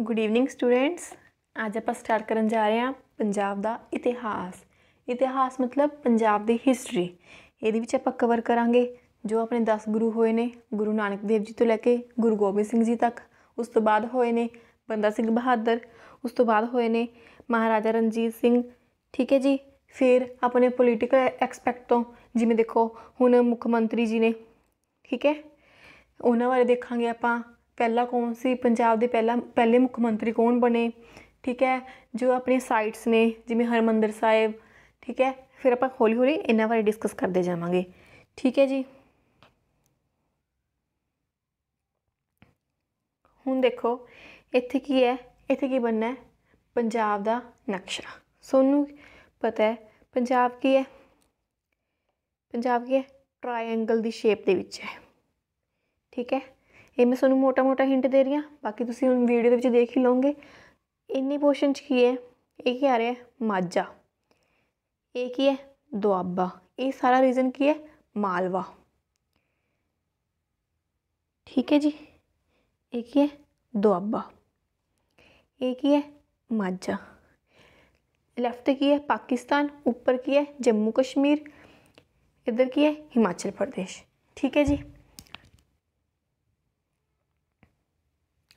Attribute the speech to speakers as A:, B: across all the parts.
A: Good evening students ਅੱਜ ਆਪਾਂ start ਕਰਨ ਜਾ ਰਹੇ ਹਾਂ ਪੰਜਾਬ ਦਾ ਇਤਿਹਾਸ। ਇਤਿਹਾਸ ਮਤਲਬ ਪੰਜਾਬ ਦੀ ਹਿਸਟਰੀ ਇਹਦੇ ਵਿੱਚ ਆਪਾਂ ਕਵਰ ਕਰਾਂਗੇ ਜੋ ਆਪਣੇ 10 ਗੁਰੂ ਹੋਏ ਨੇ। ਗੁਰੂ ਨਾਨਕ ਦੇਵ ਜੀ ਤੋਂ ਲੈ ਕੇ ਗੁਰੂ ਗੋਬਿੰਦ ਸਿੰਘ ਜੀ ਤੱਕ। ਉਸ ਤੋਂ ਬਾਅਦ ਹੋਏ ਨੇ ਬੰਦਾ ਸਿੰਘ ਬਹਾਦਰ। ਉਸ ਤੋਂ ਬਾਅਦ ਹੋਏ ਨੇ ਮਹਾਰਾਜਾ ਰਣਜੀਤ ਸਿੰਘ। ਠੀਕ ਹੈ ਜੀ? ਫਿਰ ਆਪਣੇ ਪੋਲੀਟੀਕਲ ਐਕਸਪੈਕਟ ਤੋਂ ਜਿਵੇਂ ਦੇਖੋ ਹੁਣ ਮੁੱਖ ਮੰਤਰੀ ਜੀ ਨੇ। ਠੀਕ ਹੈ? ਉਹਨਾਂ ਬਾਰੇ ਦੇਖਾਂਗੇ ਆਪਾਂ। ਪਹਿਲਾ ਕੌਣ ਸੀ? ਪੰਜਾਬ ਦੇ ਪਹਿਲਾ, ਪਹਿਲੇ ਮੁੱਖ ਮੰਤਰੀ ਕੌਣ ਬਣੇ? ਠੀਕ ਹੈ, ਜੋ ਆਪਣੀ ਸਾਈਟਸ ਨੇ, ਜਿਵੇਂ ਹਰਮੰਦਰ ਸਾਹਿਬ, ਠੀਕ ਹੈ, ਫਿਰ ਆਪਾਂ ਹੌਲੀ ਹੌਲੀ ਇਹਨਾਂ ਬਾਰੇ ਡਿਸਕਸ ਕਰਦੇ ਜਾਵਾਂਗੇ। ਠੀਕ ਹੈ ਜੀ। ਹੁਣ ਦੇਖੋ, ਇੱਥੇ ਕੀ ਹੈ? ਇੱਥੇ ਕੀ ਬਣਨਾ ਹੈ? ਪੰਜਾਬ ਦਾ ਨਕਸ਼ਾ। ਸੋਨੂੰ ਪਤਾ ਹੈ, ਪੰਜਾਬ ਕੀ ਹੈ? ਪੰਜਾਬ ਕੀ ਹੈ? ਟ੍ਰਾਇੰਗਲ ਦੀ ਸ਼ੇਪ ਦੇ ਵਿੱਚ ਹੈ। ਠੀਕ ਹੈ ਇਹ ਮੈਂ ਤੁਹਾਨੂੰ ਮੋਟਾ-ਮੋਟਾ ਹਿੰਟ ਦੇ ਰਹੀ ਹਾਂ, ਬਾਕੀ ਤੁਸੀਂ ਹੁਣ ਵੀਡੀਓ ਦੇ ਵਿੱਚ ਦੇਖ ਹੀ ਲਓਗੇ। ਇੰਨੀ ਪੋਰਸ਼ਨ 'ਚ ਕੀ ਹੈ? ਇਹ ਕੀ ਆ ਰਿਹਾ ਮਾਝਾ। ਇਹ ਕੀ ਹੈ? ਦੁਆਬਾ। ਇਹ ਸਾਰਾ ਰੀਜਨ ਕੀ ਹੈ? ਮਾਲਵਾ। ਠੀਕ ਹੈ ਜੀ? ਇਹ ਕੀ ਹੈ? ਦੁਆਬਾ। ਇਹ ਕੀ ਹੈ? ਮਾਝਾ। ਲੈਫਟ ਤੇ ਕੀ ਹੈ? ਪਾਕਿਸਤਾਨ। ਉੱਪਰ ਕੀ ਹੈ? ਜੰਮੂ ਕਸ਼ਮੀਰ। ਇਧਰ ਕੀ ਹੈ? ਹਿਮਾਚਲ ਪ੍ਰਦੇਸ਼। ਠੀਕ ਹੈ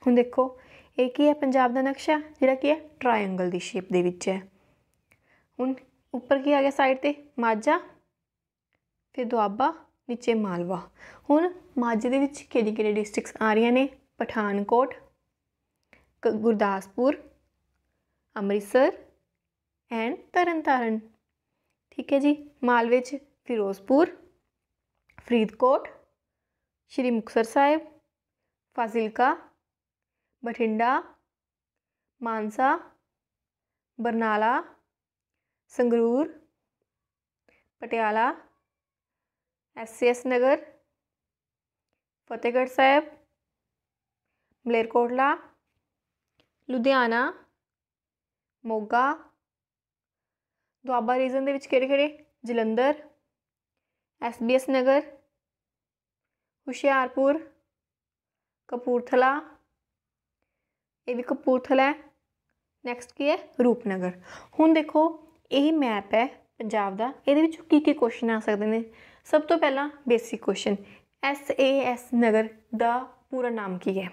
A: ਹੁਣ ਦੇਖੋ, ਇਹ ਕੀ ਹੈ ਪੰਜਾਬ ਦਾ ਨਕਸ਼ਾ? ਜਿਹੜਾ ਕੀ ਹੈ? ਟ੍ਰਾਇੰਗਲ ਦੀ ਸ਼ੇਪ ਦੇ ਵਿੱਚ ਹੈ। ਹੁਣ ਉੱਪਰ ਕੀ ਆ ਗਿਆ ਸਾਈਡ ਤੇ? ਮਾਝਾ, ਫਿਰ ਦੁਆਬਾ, ਨੀਚੇ ਮਾਲਵਾ। ਹੁਣ ਮਾਝੇ ਦੇ ਵਿੱਚ ਕਿਹੜੀ ਕਿਹੜੀ ਡਿਸਟ੍ਰਿਕਟਸ ਆ ਰਹੀਆਂ ਨੇ? ਪਠਾਨਕੋਟ ਗੁਰਦਾਸਪੁਰ, ਅੰਮ੍ਰਿਤਸਰ ਐਂਡ ਤਰਨਤਾਰਨ। ਠੀਕ ਹੈ ਜੀ? ਮਾਲਵੇ 'ਚ Ferozepur, Faridkot, Shri Muktsar Sahib, Fazilka Bathinda, Mansa, Barnala, Sangrur, Patiala S S Nagar, Fatehgarh Sahib, Malerkotla, Ludhiana, Moga, Doaba region ਦੇ ਵਿੱਚ ਕਿਹੜੇ ਕਿਹੜੇ? Jalandhar S B S Nagar, Hoshiarpur, Kapurthala ਇਹ ਵੀ ਕਪੂਰਥਲਾ ਹੈ। ਨੈਕਸਟ ਕੀ ਹੈ? ਰੂਪਨਗਰ। ਹੁਣ ਦੇਖੋ, ਇਹ ਮੈਪ ਹੈ ਪੰਜਾਬ ਦਾ। ਇਹਦੇ ਵਿੱਚ ਕੀ ਕੀ ਕੁਐਸਚਨ ਆ ਸਕਦੇ ਨੇ? ਸਭ ਤੋਂ ਪਹਿਲਾਂ basic question S A S Nagar ਦਾ ਪੂਰਾ ਨਾਮ ਕੀ ਹੈ?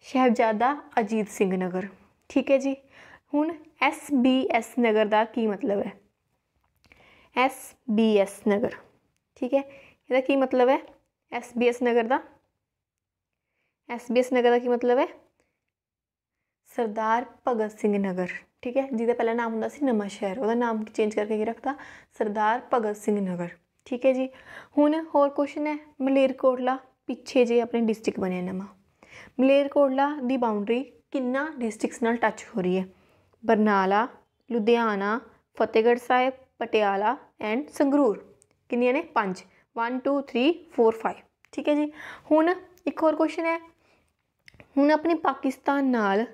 A: ਸ਼ਹਿਬਜ਼ਾਦਾ ਅਜੀਤ ਸਿੰਘ ਨਗਰ। ਠੀਕ ਹੈ ਜੀ? ਹੁਣ ਐਸ ਬੀ ਐਸ ਨਗਰ ਦਾ ਕੀ ਮਤਲਬ ਹੈ? S B S Nagar. ਠੀਕ ਹੈ? ਇਹਦਾ ਕੀ ਮਤਲਬ ਹੈ? ਐਸ ਬੀ ਐਸ ਨਗਰ ਦਾ? ਐਸ ਬੀ ਐਸ ਨਗਰ ਦਾ ਕੀ ਮਤਲਬ ਹੈ? ਸਰਦਾਰ ਭਗਤ ਸਿੰਘ ਨਗਰ, ਠੀਕ ਹੈ? ਜਿਹਦਾ ਪਹਿਲਾ ਨਾਮ ਹੁੰਦਾ ਸੀ ਨਵਾਂ ਸ਼ਹਿਰ, ਉਹਦਾ ਨਾਮ ਚੇਂਜ ਕਰਕੇ ਕੀ ਰੱਖਤਾ? ਸਰਦਾਰ ਭਗਤ ਸਿੰਘ ਨਗਰ, ਠੀਕ ਹੈ ਜੀ? ਹੁਣ ਹੋਰ ਕੁਐਸਚਨ ਹੈ, ਮਲੇਰਕੋਟਲਾ ਪਿੱਛੇ ਜੇ ਆਪਣੇ ਡਿਸਟ੍ਰਿਕਟ ਬਣਿਆ ਨਵਾਂ। ਮਲੇਰਕੋਟਲਾ ਦੀ ਬਾਉਂਡਰੀ ਕਿੰਨਾ ਡਿਸਟ੍ਰਿਕਟਸ ਨਾਲ ਟੱਚ ਹੋ ਰਹੀ ਹੈ? ਬਰਨਾਲਾ, ਲੁਧਿਆਣਾ, ਫਤਿਹਗੜ੍ਹ ਸਾਹਿਬ, ਪਟਿਆਲਾ ਐਂਡ ਸੰਗਰੂਰ, ਕਿੰਨੀਆਂ ਨੇ? 5 1 2 3 4 5 ਠੀਕ ਹੈ ਜੀ? ਹੁਣ ਇੱਕ ਹੋਰ ਕੁਐਸਚਨ ਹੈ, ਹੁਣ ਆਪਣੇ ਪਾਕਿਸਤਾਨ ਨਾਲ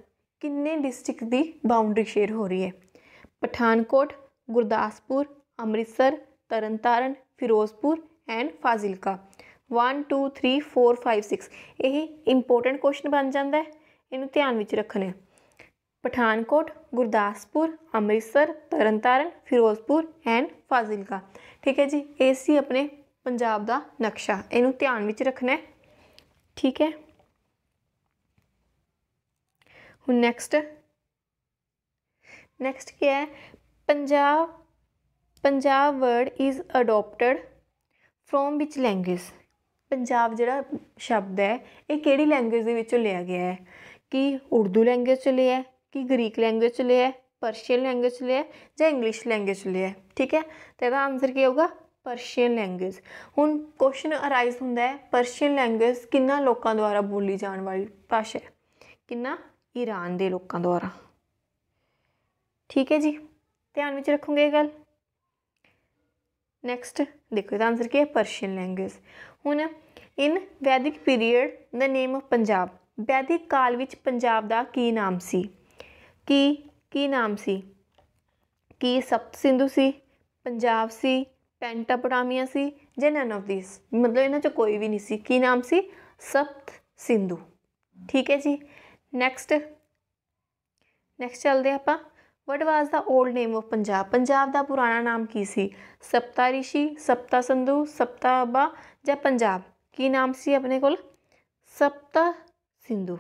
A: ਕਿੰਨੇ ਡਿਸਟ੍ਰਿਕਟ ਦੀ ਬਾਉਂਡਰੀ ਸ਼ੇਅਰ ਹੋ ਰਹੀ ਹੈ? ਪਠਾਨਕੋਟ, ਗੁਰਦਾਸਪੁਰ, ਅੰਮ੍ਰਿਤਸਰ, ਤਰਨਤਾਰਨ, ਫਿਰੋਜ਼ਪੁਰ ਐਂਡ ਫਾਜ਼ਿਲਕਾ। 1 2 3 4 5 6 ਇਹ ਇੰਪੋਰਟੈਂਟ ਕੁਐਸਚਨ ਬਣ ਜਾਂਦਾ ਹੈ। ਇਹਨੂੰ ਧਿਆਨ ਵਿੱਚ ਰੱਖਣਾ ਹੈ। ਪਠਾਨਕੋਟ, ਗੁਰਦਾਸਪੁਰ, ਅੰਮ੍ਰਿਤਸਰ, ਤਰਨਤਾਰਨ, ਫਿਰੋਜ਼ਪੁਰ ਐਂਡ ਫਾਜ਼ਿਲਕਾ। ਠੀਕ ਹੈ ਜੀ, ਇਹ ਸੀ ਆਪਣੇ ਪੰਜਾਬ ਦਾ ਨਕਸ਼ਾ। ਇਹਨੂੰ ਧਿਆਨ ਵਿੱਚ ਰੱਖਣਾ ਹੈ। ਠੀਕ ਹੈ। ਹੁਣ ਨੈਕਸਟ ਨੈਕਸਟ ਕੀ ਹੈ? Punjab Punjab word is adapted from which language Punjab ਜਿਹੜਾ ਸ਼ਬਦ ਹੈ, ਇਹ ਕਿਹੜੀ ਲੈਂਗੁਏਜ ਦੇ ਵਿੱਚੋਂ ਲਿਆ ਗਿਆ ਹੈ? ਕਿ ਉਰਦੂ ਲੈਂਗੁਏਜ ਚ ਲਿਆ ਹੈ, ਕਿ ਗ੍ਰੀਕ ਲੈਂਗੁਏਜ ਚ ਲਿਆ ਹੈ ਪਰਸ਼ੀਅਨ ਲੈਂਗੁਏਜ ਚ ਲਿਆ ਹੈ ਜਾਂ ਇੰਗਲਿਸ਼ ਲੈਂਗੁਏਜ ਚ ਲਿਆ ਹੈ? ਠੀਕ ਹੈ? ਤੇ ਇਹਦਾ ਆਨਸਰ ਕੀ ਹੋਊਗਾ? ਪਰਸ਼ੀਅਨ ਲੈਂਗੁਏਜ ਹੁਣ ਕੁਐਸਚਨ ਅਰਾਈਜ਼ ਹੁੰਦਾ ਹੈ ਪਰਸ਼ੀਅਨ ਲੈਂਗੁਏਜ ਕਿੰਨਾ ਲੋਕਾਂ ਦੁਆਰਾ ਬੋਲੀ ਜਾਣ ਵਾਲੀ ਭਾਸ਼ਾ ਹੈ? ਕਿੰਨਾ? ਈਰਾਨ ਦੇ ਲੋਕਾਂ ਦੁਆਰਾ। ਠੀਕ ਹੈ ਜੀ, ਧਿਆਨ ਵਿੱਚ ਰੱਖੋਗੇ ਇਹ ਗੱਲ? ਨੈਕਸਟ ਦੇਖੋ ਇਹਦਾ ਆਨਸਰ ਕੀ ਹੈ? ਪਰਸ਼ੀਅਨ ਲੈਂਗੁਏਜ ਹੁਣ ਇਨ ਵੈਦਿਕ period the name of Punjab. ਵੈਦਿਕ ਕਾਲ ਵਿੱਚ ਪੰਜਾਬ ਦਾ ਕੀ ਨਾਮ ਸੀ? ਕੀ ਕੀ ਨਾਮ ਸੀ? ਕੀ ਸਪਤ ਸਿੰਧੂ ਸੀ? ਪੰਜਾਬ ਸੀ? ਪੈਂਟਾਪੋਟਾਮੀਆ ਸੀ? ਜਾਂ ਨਨ ਆਫ ਥੀਸ ਮਤਲਬ ਇਹਨਾਂ ਚ ਕੋਈ ਵੀ ਨਹੀਂ ਸੀ। ਕੀ ਨਾਮ ਸੀ? ਸਪਤ ਸਿੰਧੂ। ਠੀਕ ਹੈ ਜੀ। ਨੈਕਸਟ ਨੈਕਸਟ ਚੱਲਦੇ ਹਾਂ ਆਪਾਂ। What was the old name of Punjab Punjab ਦਾ ਪੁਰਾਣਾ ਨਾਮ ਕੀ ਸੀ? ਸਪਤਾ ਰਿਸ਼ੀ, ਸਪਤਾ ਸੰਧੂ, ਸਪਤਾ ਅਬਾ ਜਾਂ ਪੰਜਾਬ? ਕੀ ਨਾਮ ਸੀ ਆਪਣੇ ਕੋਲ? ਸਪਤਾ ਸਿੰਧੂ।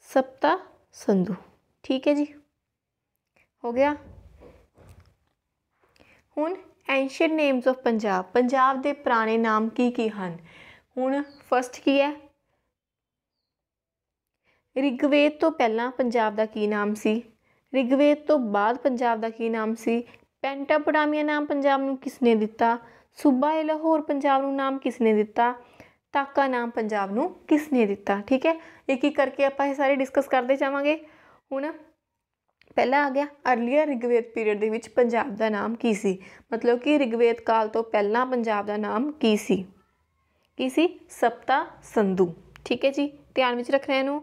A: ਸਪਤਾ ਸੰਧੂ। ਠੀਕ ਹੈ ਜੀ। ਹੋ ਗਿਆ। ਹੁਣ ancient names of Punjab Punjab ਦੇ ਪੁਰਾਣੇ ਨਾਮ ਕੀ ਕੀ ਹਨ? ਹੁਣ ਫਸਟ ਕੀ ਹੈ? ਰਿਗਵੇਦ ਤੋਂ ਪਹਿਲਾਂ ਪੰਜਾਬ ਦਾ ਕੀ ਨਾਮ ਸੀ? ਰਿਗਵੇਦ ਤੋਂ ਬਾਅਦ ਪੰਜਾਬ ਦਾ ਕੀ ਨਾਮ ਸੀ? ਪੈਂਟਾਪੋਟਾਮੀਆ ਨਾਮ ਪੰਜਾਬ ਨੂੰ ਕਿਸ ਨੇ ਦਿੱਤਾ? ਸੂਬਾ ਏ ਲਾਹੌਰ ਪੰਜਾਬ ਨੂੰ ਨਾਮ ਕਿਸ ਨੇ ਦਿੱਤਾ? ਤਾਕਾ ਨਾਮ ਪੰਜਾਬ ਨੂੰ ਕਿਸ ਨੇ ਦਿੱਤਾ? ਠੀਕ ਹੈ? ਇੱਕ ਇੱਕ ਕਰਕੇ ਆਪਾਂ ਇਹ ਸਾਰੇ ਡਿਸਕਸ ਕਰਦੇ ਜਾਵਾਂਗੇ? ਹੁਣ ਪਹਿਲਾ ਆ ਗਿਆ ਅਰਲੀਅਰ ਰਿਗਵੇਦ ਪੀਰੀਅਡ ਦੇ ਵਿੱਚ ਪੰਜਾਬ ਦਾ ਨਾਮ ਕੀ ਸੀ? ਮਤਲਬ ਕਿ ਰਿਗਵੇਦ ਕਾਲ ਤੋਂ ਪਹਿਲਾਂ ਪੰਜਾਬ ਦਾ ਨਾਮ ਕੀ ਸੀ? ਕੀ ਸੀ? ਸਪਤਾ ਸੰਧੂ। ਠੀਕ ਹੈ ਜੀ? ਧਿਆਨ ਵਿੱਚ ਰੱਖਣਾ ਇਹਨੂੰ।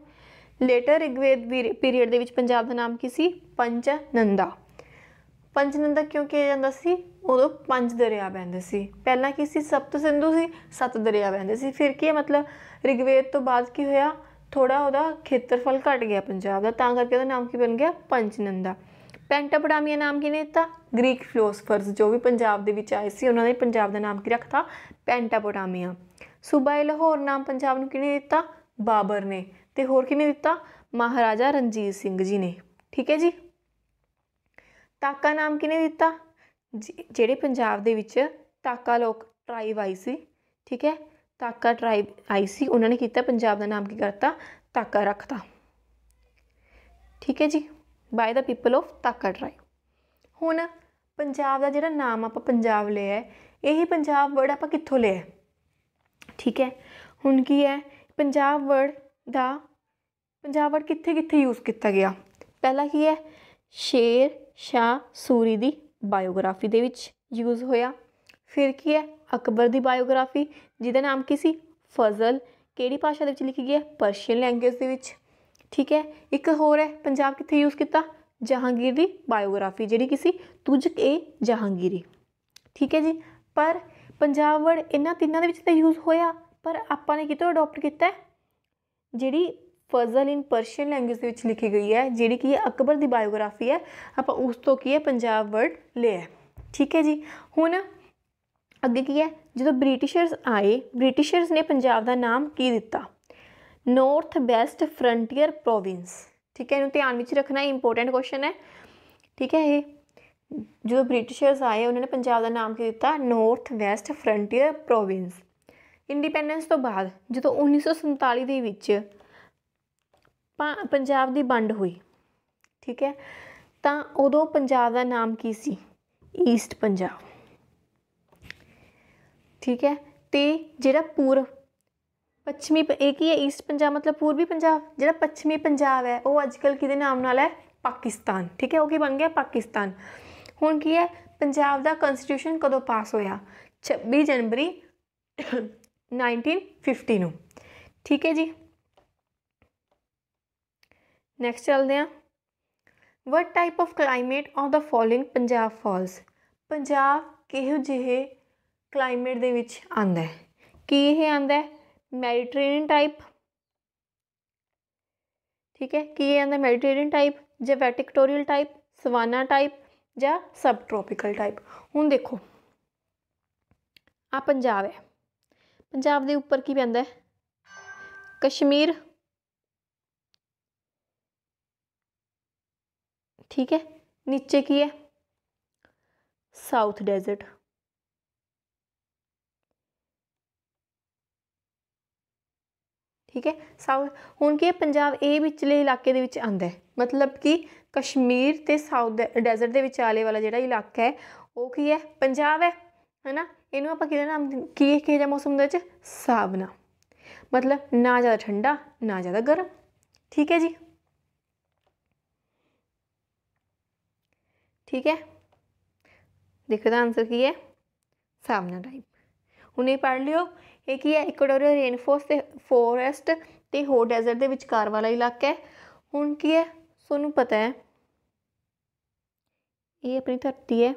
A: ਲੇਟਰ ਰਿਗਵੇਦ ਪੀਰੀਅਡ ਦੇ ਵਿੱਚ ਪੰਜਾਬ ਦਾ ਨਾਮ ਕੀ ਸੀ? ਪੰਚਨੰਦਾ। ਪੰਚਨੰਦਾ ਕਿਉਂ ਕਿਹਾ ਜਾਂਦਾ ਸੀ? ਉਦੋਂ ਪੰਜ ਦਰਿਆ ਵਹਿੰਦੇ ਸੀ। ਪਹਿਲਾਂ ਕੀ ਸੀ? ਸਪਤ ਸਿੰਧੂ ਸੀ, ਸੱਤ ਦਰਿਆ ਵਹਿੰਦੇ ਸੀ। ਫਿਰ ਕੀ ਹੈ ਮਤਲਬ? ਰਿਗਵੇਦ ਤੋਂ ਬਾਅਦ ਕੀ ਹੋਇਆ? ਥੋੜਾ ਉਹਦਾ ਖੇਤਰਫਲ ਘਟ ਗਿਆ ਪੰਜਾਬ ਦਾ, ਤਾਂ ਕਰਕੇ ਉਹਦਾ ਨਾਮ ਕੀ ਬਣ ਗਿਆ? ਪੰਚਨੰਦਾ। ਪੈਂਟਾਪੋਟਾਮੀਆ ਨਾਮ ਕਿਹਨੇ ਦਿੱਤਾ? ਗ੍ਰੀਕ ਫਿਲੋਸਫਰਸ, ਜੋ ਵੀ ਪੰਜਾਬ ਦੇ ਵਿੱਚ ਆਏ ਸੀ, ਉਹਨਾਂ ਨੇ ਪੰਜਾਬ ਦਾ ਨਾਮ ਕੀ ਰੱਖਤਾ? ਪੈਂਟਾਪੋਟਾਮੀਆ ਸੂਬਾ ਏ ਲਾਹੌਰ ਨਾਮ ਪੰਜਾਬ ਨੂੰ ਕਿਹਨੇ ਦਿੱਤਾ? ਬਾਬਰ ਨੇ। ਤੇ ਹੋਰ ਕਿਹਨੇ ਦਿੱਤਾ? ਮਹਾਰਾਜਾ ਰਣਜੀਤ ਸਿੰਘ ਜੀ ਨੇ। ਠੀਕ ਹੈ ਜੀ? ਤਾਕਾ ਨਾਮ ਕਿਹਨੇ ਦਿੱਤਾ? ਜਿਹੜੇ ਪੰਜਾਬ ਦੇ ਵਿੱਚ ਤਾਕਾ ਲੋਕ ਟ੍ਰਾਈਬ ਆਈ ਸੀ। ਠੀਕ ਹੈ? ਤਾਕਾ ਟ੍ਰਾਈਬ ਆਈ ਸੀ, ਉਹਨਾਂ ਨੇ ਕੀਤਾ, ਪੰਜਾਬ ਦਾ ਨਾਮ ਕੀ ਕਰਤਾ? ਤਾਕਾ ਰੱਖਤਾ। ਠੀਕ ਹੈ ਜੀ? By the people of Takka tribe ਹੁਣ ਪੰਜਾਬ ਦਾ ਜਿਹੜਾ ਨਾਮ ਆਪਾਂ ਪੰਜਾਬ ਲਿਆ ਹੈ, ਇਹੀ ਪੰਜਾਬ ਵਰਡ ਆਪਾਂ ਕਿੱਥੋਂ ਲਿਆ ਠੀਕ ਹੈ? ਹੁਣ ਕੀ ਹੈ? ਪੰਜਾਬ ਵਰਡ ਦਾ ਪੰਜਾਬ ਵਰਡ ਕਿੱਥੇ ਕਿੱਥੇ ਯੂਜ਼ ਕੀਤਾ ਗਿਆ? ਪਹਿਲਾ ਕੀ ਹੈ? ਸ਼ੇਰ, ਸ਼ਾਹ, ਸੂਰੀ ਦੀ ਬਾਇਓਗ੍ਰਾਫੀ ਦੇ ਵਿੱਚ ਯੂਜ਼ ਹੋਇਆ। ਫਿਰ ਕੀ ਹੈ? ਅਕਬਰ ਦੀ ਬਾਇਓਗ੍ਰਾਫੀ ਜਿਹਦਾ ਨਾਮ ਕੀ ਸੀ? ਫਜ਼ਲ। ਕਿਹੜੀ ਭਾਸ਼ਾ ਦੇ ਵਿੱਚ ਲਿਖੀ ਗਈ ਹੈ? ਪਰਸ਼ੀਅਨ ਲੈਂਗੁਏਜ ਦੇ ਵਿੱਚ। ਠੀਕ ਹੈ? ਇੱਕ ਹੋਰ ਹੈ, ਪੰਜਾਬ ਕਿੱਥੇ ਯੂਜ਼ ਕੀਤਾ? ਜਹਾਂਗੀਰ ਦੀ ਬਾਇਓਗ੍ਰਾਫੀ ਜਿਹੜੀ ਕਿ ਸੀ? ਤੁਝ ਏ ਜਹਾਂਗੀਰੀ। ਠੀਕ ਹੈ ਜੀ? ਪਰ ਪੰਜਾਬ ਵਰਡ ਇਹਨਾਂ ਤਿੰਨਾਂ ਦੇ ਵਿੱਚ ਤਾਂ ਯੂਜ਼ ਹੋਇਆ, ਪਰ ਆਪਾਂ ਨੇ ਕਿਤੋਂ ਅਡਾਪਟ ਕੀਤਾ ਜਿਹੜੀ ਫਜ਼ਲ ਇਨ ਪਰਸ਼ੀਅਨ ਲੈਂਗੁਏਜ ਦੇ ਵਿੱਚ ਲਿਖੀ ਗਈ ਹੈ, ਜਿਹੜੀ ਕਿ ਅਕਬਰ ਦੀ ਬਾਇਓਗ੍ਰਾਫੀ ਹੈ, ਆਪਾਂ ਉਸ ਤੋਂ ਕੀ ਹੈ, ਪੰਜਾਬ ਵਰਡ ਲਿਆ ਠੀਕ ਹੈ ਜੀ? ਹੁਣ ਅੱਗੇ ਕੀ ਹੈ? ਜਦੋਂ ਬ੍ਰਿਟਿਸ਼ਰਸ ਆਏ, ਬ੍ਰਿਟਿਸ਼ਰਸ ਨੇ ਪੰਜਾਬ ਦਾ ਨਾਮ ਕੀ ਦਿੱਤਾ? ਨਾਰਥ ਵੈਸਟ ਫਰੰਟੀਅਰ ਪ੍ਰੋਵਿੰਸ ਠੀਕ ਹੈ, ਇਹਨੂੰ ਧਿਆਨ ਵਿੱਚ ਰੱਖਣਾ ਇੰਪੋਰਟੈਂਟ ਕੁਐਸਚਨ ਹੈ। ਠੀਕ ਹੈ ਇਹ? ਜਦੋਂ ਬ੍ਰਿਟਿਸ਼ਰਸ ਆਏ, ਉਹਨਾਂ ਨੇ ਪੰਜਾਬ ਦਾ ਨਾਮ ਕੀ ਦਿੱਤਾ? North West Frontier Province independence ਤੋਂ ਬਾਅਦ ਜਦੋਂ 1947 ਦੇ ਵਿੱਚ ਪੰਜਾਬ ਦੀ ਵੰਡ ਹੋਈ, ਠੀਕ ਹੈ? ਤਾਂ ਉਦੋਂ ਪੰਜਾਬ ਦਾ ਨਾਮ ਕੀ ਸੀ? ਈਸਟ ਪੰਜਾਬ ਠੀਕ ਹੈ? ਤੇ ਜਿਹੜਾ ਪੂਰਬ ਪੱਛਮੀ ਇਹ ਕੀ ਹੈ? ਈਸਟ ਪੰਜਾਬ ਮਤਲਬ ਪੂਰਬੀ ਪੰਜਾਬ? ਜਿਹੜਾ ਪੱਛਮੀ ਪੰਜਾਬ ਹੈ, ਉਹ ਅੱਜਕੱਲ ਕਿਹਦੇ ਨਾਮ ਨਾਲ ਹੈ? ਪਾਕਿਸਤਾਨ, ਠੀਕ ਹੈ? ਉਹ ਕੀ ਬਣ ਗਿਆ? ਪਾਕਿਸਤਾਨ। ਹੁਣ ਕੀ ਹੈ? ਪੰਜਾਬ ਦਾ ਕਨਸਟੀਟਿਊਸ਼ਨ ਕਦੋਂ ਪਾਸ ਹੋਇਆ? 26 ਜਨਵਰੀ 1950 ਨੂੰ। ਠੀਕ ਹੈ ਜੀ। ਨੈਕਸਟ ਚੱਲਦੇ ਹਾਂ। What type of climate of the following Punjab falls Punjab ਕਿਹੋ ਜਿਹੇ ਕਲਾਈਮੇਟ ਦੇ ਵਿੱਚ ਆਂਦਾ ਹੈ? ਕੀ ਇਹ ਆਂਦਾ ਹੈ? ਮੈਡੀਟਰੇਨੀਅਨ ਟਾਈਪ ਠੀਕ ਹੈ। ਕੀ ਇਹ ਆਂਦਾ ਮੈਡੀਟਰੇਨੀਅਨ ਟਾਈਪ ਜਾਂ ਵੈਟਿਕਟੋਰੀਅਲ ਟਾਈਪ ਸਵਾਨਾ ਟਾਈਪ ਜਾਂ ਸਬ ਟ੍ਰੋਪੀਕਲ ਟਾਈਪ ਹੁਣ ਦੇਖੋ। ਆ ਪੰਜਾਬ ਹੈ। ਪੰਜਾਬ ਦੇ ਉੱਪਰ ਕੀ ਪੈਂਦਾ ਹੈ? ਕਸ਼ਮੀਰ। ਠੀਕ ਹੈ, ਨੀਚੇ ਕੀ ਹੈ? South desert. ਠੀਕ ਹੈ ਸਾਊਥ ਹੁਣ ਕੀ ਹੈ? ਪੰਜਾਬ ਇਹ ਵਿਚਲੇ ਇਲਾਕੇ ਦੇ ਵਿੱਚ ਆਂਦਾ ਹੈ। ਮਤਲਬ ਕਿ ਕਸ਼ਮੀਰ ਤੇ ਸਾਊਥ ਡੈਜ਼ਰਟ ਦੇ ਵਿਚਾਲੇ ਵਾਲਾ ਜਿਹੜਾ ਇਲਾਕਾ ਹੈ, ਉਹ ਕੀ ਹੈ? ਪੰਜਾਬ ਹੈ, ਹੈਨਾ? ਇਹਨੂੰ ਆਪਾਂ ਕਿਹਦਾ ਨਾਮ ਕੀ ਕਿਹੋ ਜਿਹਾ ਮੌਸਮ ਦੇ ਵਿੱਚ? ਸਾਵਨਾ ਮਤਲਬ ਨਾ ਜ਼ਿਆਦਾ ਠੰਡਾ, ਨਾ ਜ਼ਿਆਦਾ ਗਰਮ। ਠੀਕ ਹੈ ਜੀ? ਠੀਕ ਹੈ? ਦੇਖੋ ਦਾ ਆਨਸਰ ਕੀ ਹੈ? ਸਾਵਨਾ ਟਾਈਪ ਹੁਣ ਇਹ ਪੜ੍ਹ ਲਿਓ। ਇਹ ਕੀ ਹੈ? ਇਕੁਆਟੋਰੀਅਲ ਰੇਨਫੋਰਸ ਤੇ ਫੋਰੈਸਟ ਤੇ ਹੋਰ ਡੈਜ਼ਰਟ ਦੇ ਵਿਚਕਾਰ ਵਾਲਾ ਇਲਾਕਾ ਹੈ। ਹੁਣ ਕੀ ਹੈ? ਤੁਹਾਨੂੰ ਪਤਾ ਹੈ। ਇਹ ਆਪਣੀ ਧਰਤੀ ਹੈ।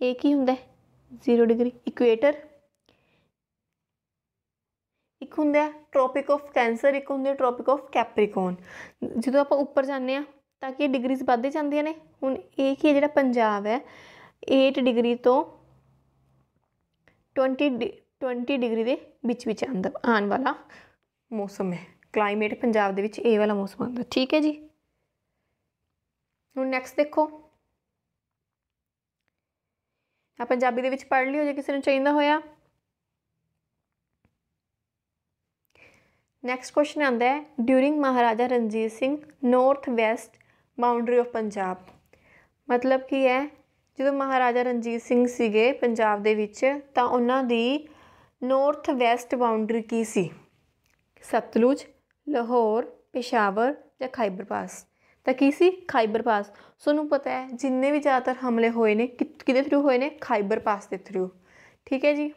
A: ਇਹ ਕੀ ਹੁੰਦਾ ਹੈ? 0 ਡਿਗਰੀ ਇਕੁਏਟਰ ਇੱਕ ਹੁੰਦਾ ਟ੍ਰੋਪਿਕ ਆਫ ਕੈਂਸਰ ਇੱਕ ਹੁੰਦਾ ਟ੍ਰੋਪਿਕ ਆਫ ਕੈਪਰੀਕੋਨ ਜਦੋਂ ਆਪਾਂ ਉੱਪਰ ਜਾਂਦੇ ਆ, ਤਾਂ ਕਿ ਡਿਗਰੀਜ਼ ਵੱਧਦੇ ਜਾਂਦੀਆਂ ਨੇ? ਹੁਣ ਇਹ ਕੀ ਜਿਹੜਾ ਪੰਜਾਬ ਹੈ 8 ਡਿਗਰੀ ਤੋਂ 20 20 ਡਿਗਰੀ ਦੇ ਵਿੱਚ ਵਿੱਚ ਆਂਦਾ ਆਉਣ ਵਾਲਾ ਮੌਸਮ ਹੈ। ਕਲਾਈਮੇਟ ਪੰਜਾਬ ਦੇ ਵਿੱਚ ਇਹ ਵਾਲਾ ਮੌਸਮ ਆਉਂਦਾ। ਠੀਕ ਹੈ ਜੀ? ਹੁਣ ਨੈਕਸਟ ਦੇਖੋ। ਆ ਪੰਜਾਬੀ ਦੇ ਵਿੱਚ ਪੜ੍ਹ ਲਿਓ ਜੇ ਕਿਸੇ ਨੂੰ ਚਾਹੀਦਾ ਹੋਇਆ। ਨੈਕਸਟ ਕੁਐਸਚਨ ਆਂਦਾ ਹੈ। During Maharaja Ranjit Singh north west boundary of Punjab ਮਤਲਬ ਕੀ ਹੈ? ਜਦੋਂ ਮਹਾਰਾਜਾ ਰਣਜੀਤ ਸਿੰਘ ਸੀਗੇ ਪੰਜਾਬ ਦੇ ਵਿੱਚ, ਤਾਂ ਉਹਨਾਂ ਦੀ ਨਾਰਥ ਵੈਸਟ ਬਾਉਂਡਰੀ ਕੀ ਸੀ? ਸਤਲੁਜ ਲਾਹੌਰ ਪੇਸ਼ਾਵਰ ਜਾਂ ਖਾਈਬਰ ਪਾਸ ਤਾਂ ਕੀ ਸੀ? ਖਾਈਬਰ ਪਾਸ ਤੁਹਾਨੂੰ ਪਤਾ ਹੈ, ਜਿੰਨੇ ਵੀ ਜ਼ਿਆਦਾਤਰ ਹਮਲੇ ਹੋਏ ਨੇ ਕਿਹਦੇ ਥਰੂ ਹੋਏ ਨੇ? ਖਾਈਬਰ ਪਾਸ ਦੇ ਥਰੂ ਠੀਕ ਹੈ ਜੀ?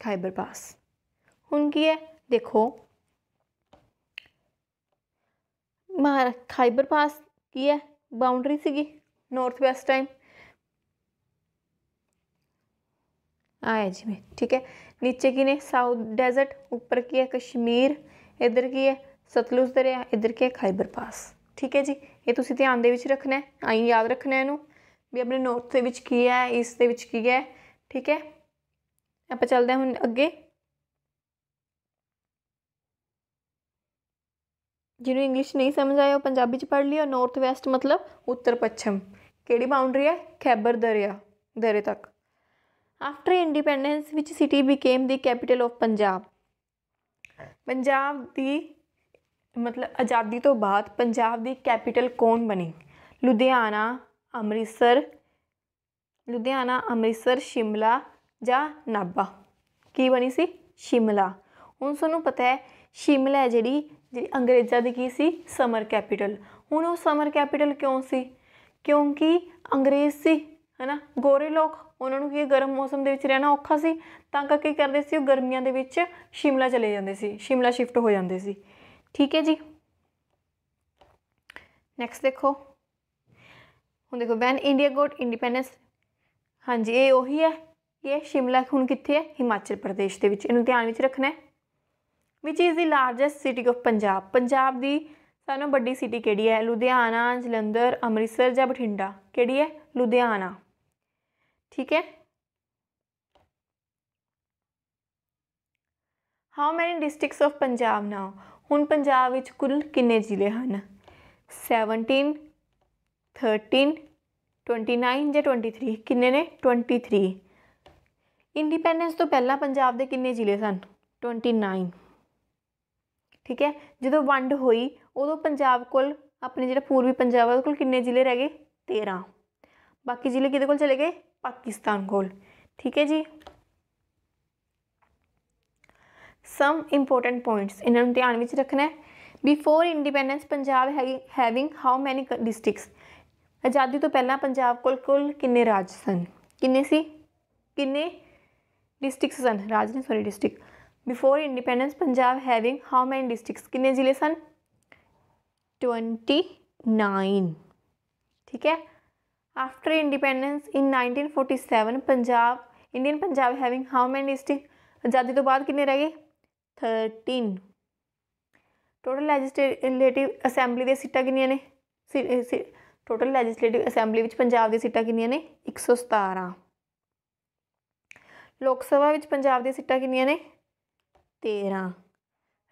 A: ਖਾਈਬਰ ਪਾਸ ਹੁਣ ਕੀ ਹੈ? ਦੇਖੋ। ਮਾਰ ਖਾਈਬਰ ਪਾਸ ਕੀ ਹੈ? ਬਾਉਂਡਰੀ ਸੀਗੀ ਨਾਰਥ ਵੈਸਟ ਟਾਈਮ ਆਇਆ ਜਿਵੇਂ, ਠੀਕ ਹੈ। ਨੀਚੇ ਕੀ ਨੇ? ਸਾਊਥ ਡੈਜ਼ਰਟ ਉੱਪਰ ਕੀ ਹੈ? ਕਸ਼ਮੀਰ ਇਧਰ ਕੀ ਹੈ? ਸਤਲੁਜ ਦਰਿਆ ਇਧਰ ਕੇ ਹੈ? ਖਾਈਬਰ ਪਾਸ। ਠੀਕ ਹੈ ਜੀ? ਇਹ ਤੁਸੀਂ ਧਿਆਨ ਦੇ ਵਿੱਚ ਰੱਖਣਾ ਹੈ। ਆਈ ਯਾਦ ਰੱਖਣਾ ਇਹਨੂੰ ਵੀ ਆਪਣੇ ਨੌਰਥ ਦੇ ਵਿੱਚ ਕੀ ਹੈ ਈਸਟ ਦੇ ਵਿੱਚ ਕੀ ਹੈ। ਠੀਕ ਹੈ? ਆਪਾਂ ਚੱਲਦੇ ਹਾਂ ਹੁਣ ਅੱਗੇ। ਜਿਹਨੂੰ ਇੰਗਲਿਸ਼ ਨਹੀਂ ਸਮਝ ਆਇਆ, ਉਹ ਪੰਜਾਬੀ ਚ ਪੜ੍ਹ ਲਿਓ ਨਾਰਥ ਵੈਸਟ ਮਤਲਬ ਉੱਤਰ ਪੱਛਮ। ਕਿਹੜੀ ਬਾਉਂਡਰੀ ਹੈ? ਖੈਬਰ ਦਰਿਆ ਦਰੇ ਤੱਕ। After independence which city became the capital of Punjab Punjab ਦੀ ਮਤਲਬ ਆਜ਼ਾਦੀ ਤੋਂ ਬਾਅਦ ਪੰਜਾਬ ਦੀ ਕੈਪੀਟਲ ਕੌਣ ਬਣੀ? ਲੁਧਿਆਣਾ, ਅੰਮ੍ਰਿਤਸਰ ਲੁਧਿਆਣਾ, ਅੰਮ੍ਰਿਤਸਰ, ਸ਼ਿਮਲਾ ਜਾਂ ਨਾਭਾ? ਕੀ ਬਣੀ ਸੀ? ਸ਼ਿਮਲਾ। ਹੁਣ ਤੁਹਾਨੂੰ ਪਤਾ ਹੈ, ਸ਼ਿਮਲਾ ਜਿਹੜੀ ਜਿਹੜੀ ਅੰਗਰੇਜ਼ਾਂ ਦੀ ਕੀ ਸੀ? Summer capital. ਹੁਣ ਉਹ ਸਮਰ ਕੈਪੀਟਲ ਕਿਉਂ ਸੀ? ਕਿਉਂਕਿ ਅੰਗਰੇਜ਼ ਸੀ, ਹੈਨਾ? ਗੋਰੇ ਲੋਕ, ਉਹਨਾਂ ਨੂੰ ਕੀ ਗਰਮ ਮੌਸਮ ਦੇ ਵਿੱਚ ਰਹਿਣਾ ਔਖਾ ਸੀ। ਤਾਂ ਕਰਕੇ ਕਰਦੇ ਸੀ, ਉਹ ਗਰਮੀਆਂ ਦੇ ਵਿੱਚ ਸ਼ਿਮਲਾ ਚਲੇ ਜਾਂਦੇ ਸੀ, ਸ਼ਿਮਲਾ ਸ਼ਿਫਟ ਹੋ ਜਾਂਦੇ ਸੀ। ਠੀਕ ਹੈ ਜੀ। ਨੈਕਸਟ ਦੇਖੋ। ਹੁਣ ਦੇਖੋ ਵੈਨ ਇੰਡੀਆ ਗੋਟ ਇੰਡੀਪੈਂਡੈਂਸ ਹਾਂਜੀ, ਇਹ ਉਹੀ ਹੈ। ਇਹ ਸ਼ਿਮਲਾ ਹੁਣ ਕਿੱਥੇ ਹੈ? ਹਿਮਾਚਲ ਪ੍ਰਦੇਸ਼ ਦੇ ਵਿੱਚ। ਇਹਨੂੰ ਧਿਆਨ ਵਿੱਚ ਰੱਖਣਾ ਹੈ। Which is the largest city of Punjab Punjab ਦੀ ਸਾਨੂੰ ਵੱਡੀ ਸਿਟੀ ਕਿਹੜੀ ਹੈ? ਲੁਧਿਆਣਾ, ਜਲੰਧਰ, ਅੰਮ੍ਰਿਤਸਰ ਜਾਂ ਬਠਿੰਡਾ? ਕਿਹੜੀ ਹੈ? ਲੁਧਿਆਣਾ। ਠੀਕ ਹੈ। How many districts of Punjab now ਹੁਣ ਪੰਜਾਬ ਵਿੱਚ ਕੁੱਲ ਕਿੰਨੇ ਜ਼ਿਲ੍ਹੇ ਹਨ? 17 13 29 ਜਾਂ 23 ਕਿੰਨੇ ਨੇ? 23 ਇੰਡੀਪੈਂਡੈਂਸ ਤੋਂ ਪਹਿਲਾਂ ਪੰਜਾਬ ਦੇ ਕਿੰਨੇ ਜ਼ਿਲ੍ਹੇ ਸਨ? 29 ਠੀਕ ਹੈ? ਜਦੋਂ ਵੰਡ ਹੋਈ, ਉਦੋਂ ਪੰਜਾਬ ਕੋਲ, ਆਪਣੇ ਜਿਹੜਾ ਪੂਰਬੀ ਪੰਜਾਬ ਉਹਦੇ ਕੋਲ ਕਿੰਨੇ ਜ਼ਿਲ੍ਹੇ ਰਹਿ ਗਏ? 13 ਬਾਕੀ ਜ਼ਿਲ੍ਹੇ ਕਿਹਦੇ ਕੋਲ ਚਲੇ ਗਏ? ਪਾਕਿਸਤਾਨ ਕੋਲ। ਠੀਕ ਹੈ ਜੀ? ਸਮ ਇੰਪੋਰਟੈਂਟ ਪੁਆਇੰਟਸ ਇਹਨਾਂ ਨੂੰ ਧਿਆਨ ਵਿੱਚ ਰੱਖਣਾ ਹੈ। Before independence Punjab having how many districts ਆਜ਼ਾਦੀ ਤੋਂ ਪਹਿਲਾਂ ਪੰਜਾਬ ਕੋਲ ਕੁੱਲ ਕਿੰਨੇ ਰਾਜ ਸਨ? ਕਿੰਨੇ ਸੀ? ਕਿੰਨੇ ਡਿਸਟ੍ਰਿਕਟਸ ਸਨ? ਰਾਜ ਨੇ sorry district before independence Punjab having how many districts ਕਿੰਨੇ ਜ਼ਿਲ੍ਹੇ ਸਨ? 29 ਠੀਕ ਹੈ? After independence in 1947 Punjab Indian Punjab having how many district ਆਜ਼ਾਦੀ ਤੋਂ ਬਾਅਦ ਕਿੰਨੇ ਰਹਿ ਗਏ? 13 ਟੋਟਲ ਲੈਜਿਸਲੇਟਿਵ ਅਸੈਂਬਲੀ ਦੇ ਸੀਟਾਂ ਕਿੰਨੀਆਂ ਨੇ? ਟੋਟਲ ਲੈਜਿਸਲੇਟਿਵ ਅਸੈਂਬਲੀ ਵਿੱਚ ਪੰਜਾਬ ਦੀ ਸੀਟਾਂ ਕਿੰਨੀਆਂ ਨੇ? 117 ਲੋਕ ਸਭਾ ਵਿੱਚ ਪੰਜਾਬ ਦੀਆਂ ਸੀਟਾਂ ਕਿੰਨੀਆਂ ਨੇ? 13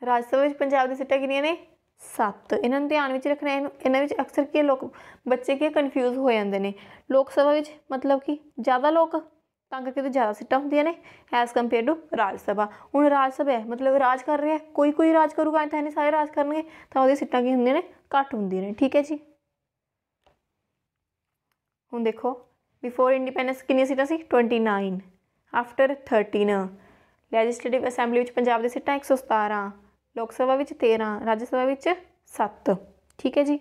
A: ਰਾਜ ਸਭਾ ਵਿੱਚ ਪੰਜਾਬ ਦੀਆਂ ਸੀਟਾਂ ਕਿੰਨੀਆਂ ਨੇ? 7 ਇਹਨਾਂ ਨੂੰ ਧਿਆਨ ਵਿੱਚ ਰੱਖਣਾ, ਇਹਨੂੰ, ਇਹਨਾਂ ਵਿੱਚ ਅਕਸਰ ਕੀ ਲੋਕ, ਬੱਚੇ ਕੀ ਕਨਫਿਊਜ਼ ਹੋ ਜਾਂਦੇ ਨੇ। ਲੋਕ ਸਭਾ ਵਿੱਚ ਮਤਲਬ ਕਿ? ਜ਼ਿਆਦਾ ਲੋਕ? ਤਾਂ ਕਰਕੇ ਤੇ ਜ਼ਿਆਦਾ ਸੀਟਾਂ ਹੁੰਦੀਆਂ ਨੇ, as compare to Rajya Sabha. ਹੁਣ ਰਾਜ ਸਭਾ ਹੈ, ਮਤਲਬ ਰਾਜ ਕਰ ਰਿਹਾ ਕੋਈ ਕੋਈ ਰਾਜ ਕਰੂਗਾ ਤਾਂ ਨਹੀਂ ਸਾਰੇ ਰਾਜ ਕਰਨਗੇ, ਤਾਂ ਉਹਦੀ ਸੀਟਾਂ ਕੀ ਹੁੰਦੀਆਂ ਨੇ, ਘੱਟ ਹੁੰਦੀਆਂ ਨੇ, ਠੀਕ ਹੈ ਜੀ? ਹੁਣ ਦੇਖੋ ਬਿਫੋਰ ਇੰਡੀਪੈਂਡੈਂਸ ਕਿੰਨੀਆਂ ਸੀਟਾਂ ਸੀ? 29 ਆਫਟਰ 13 ਲੈਜਿਸਲੇਟਿਵ ਅਸੈਂਬਲੀ ਵਿੱਚ ਪੰਜਾਬ ਦੇ ਸੀਟਾਂ 117 ਲੋਕ ਸਭਾ ਵਿੱਚ 13 ਰਾਜ ਸਭਾ ਵਿੱਚ 7 ਠੀਕ ਹੈ ਜੀ?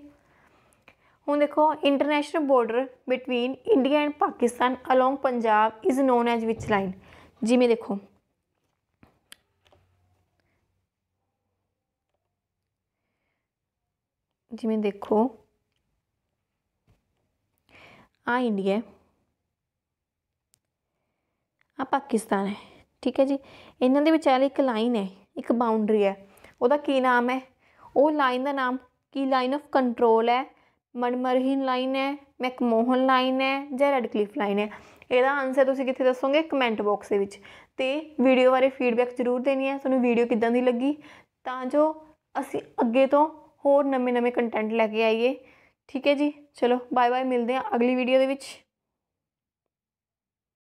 A: ਹੁਣ ਦੇਖੋ international border between India and Pakistan along Punjab is known as which line ਜਿਵੇਂ ਦੇਖੋ। ਜਿਵੇਂ ਦੇਖੋ ਆ ਇੰਡੀਆ ਆ ਪਾਕਿਸਤਾਨ ਹੈ, ਠੀਕ ਹੈ ਜੀ? ਇਹਨਾਂ ਦੇ ਵਿਚਾਲੇ ਇੱਕ ਲਾਈਨ ਹੈ, ਇੱਕ ਬਾਉਂਡਰੀ ਹੈ। ਉਹਦਾ ਕੀ ਨਾਮ ਹੈ? ਉਹ ਲਾਈਨ ਦਾ ਨਾਮ ਕੀ ਲਾਈਨ ਆਫ ਕੰਟਰੋਲ ਹੈ? ਮਨਮਰਹੀਨ ਲਾਈਨ ਹੈ ਮੈਕਮੋਹਨ ਲਾਈਨ ਹੈ ਜਾਂ ਰੈਡ ਕਲਿਫ ਲਾਈਨ ਹੈ? ਇਹਦਾ ਆਨਸਰ ਤੁਸੀਂ ਕਿੱਥੇ ਦੱਸੋਗੇ? ਕਮੈਂਟ ਬਾਕਸ ਦੇ ਵਿੱਚ। ਤੇ ਵੀਡੀਓ ਬਾਰੇ ਫੀਡਬੈਕ ਜ਼ਰੂਰ ਦੇਣੀ ਹੈ। ਤੁਹਾਨੂੰ ਵੀਡੀਓ ਕਿੱਦਾਂ ਦੀ ਲੱਗੀ? ਤਾਂ ਜੋ ਅਸੀਂ ਅੱਗੇ ਤੋਂ ਹੋਰ ਨਵੇਂ ਨਵੇਂ ਕੰਟੈਂਟ ਲੈ ਕੇ ਆਈਏ। ਠੀਕ ਹੈ ਜੀ? ਚਲੋ ਬਾਏ ਬਾਏ ਮਿਲਦੇ ਹਾਂ ਅਗਲੀ ਵੀਡੀਓ ਦੇ ਵਿੱਚ।